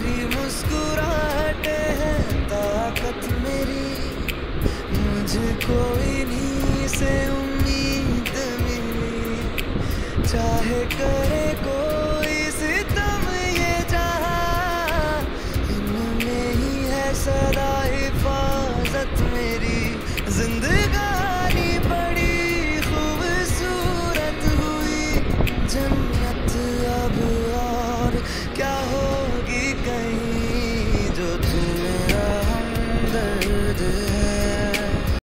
मुस्कुराहटे है, ताकत मेरी। मुझे कोई नहीं से उम्मीद मिली। चाहे करे कोई सितम ये जहाँ, इनमें ही है सदा। day.